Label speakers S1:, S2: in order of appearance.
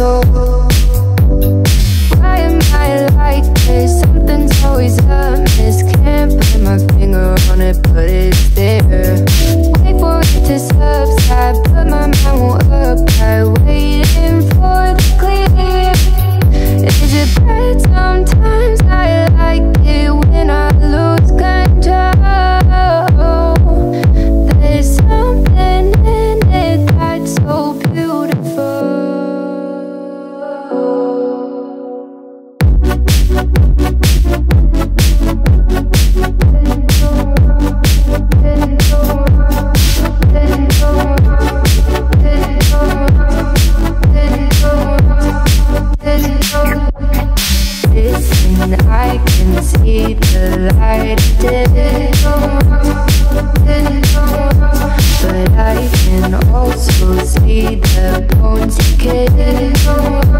S1: soul. Why am I like this? Something's always amiss. Can't put my finger on it, but it's there. Wait for it to subside, but my mind won't apply. Waiting for the clear. Is it bad sometimes? The light of day. But I can also see the bones decay.